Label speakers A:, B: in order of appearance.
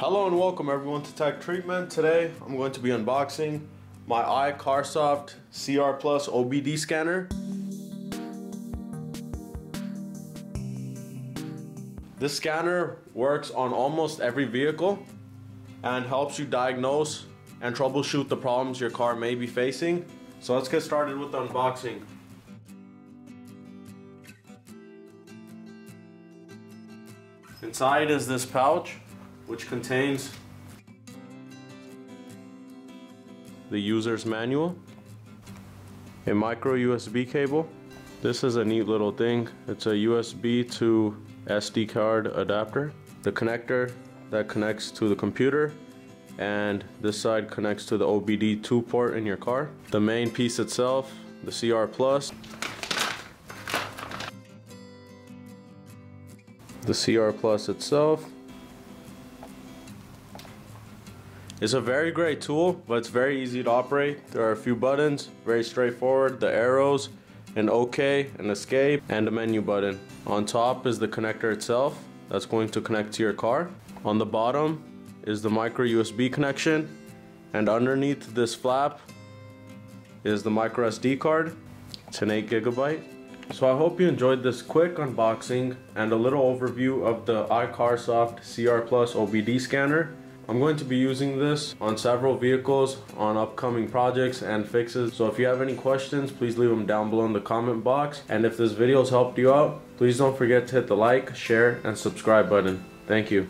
A: Hello and welcome everyone to Tech Treatment. Today I'm going to be unboxing my iCarsoft CR Plus OBD scanner. This scanner works on almost every vehicle and helps you diagnose and troubleshoot the problems your car may be facing. So let's get started with the unboxing. Inside is this pouch which contains the user's manual, a micro USB cable. This is a neat little thing. It's a USB to SD card adapter. The connector that connects to the computer and this side connects to the OBD2 port in your car. The main piece itself, the CR Plus, the CR Plus itself. It's a very great tool, but it's very easy to operate. There are a few buttons, very straightforward. The arrows, an OK, an escape, and a menu button. On top is the connector itself that's going to connect to your car. On the bottom is the micro USB connection, and underneath this flap is the micro SD card. It's an 8 gigabyte. So I hope you enjoyed this quick unboxing and a little overview of the iCarsoft CR Plus OBD scanner. I'm going to be using this on several vehicles on upcoming projects and fixes. So if you have any questions, please leave them down below in the comment box. And if this video has helped you out, please don't forget to hit the like, share, and subscribe button. Thank you.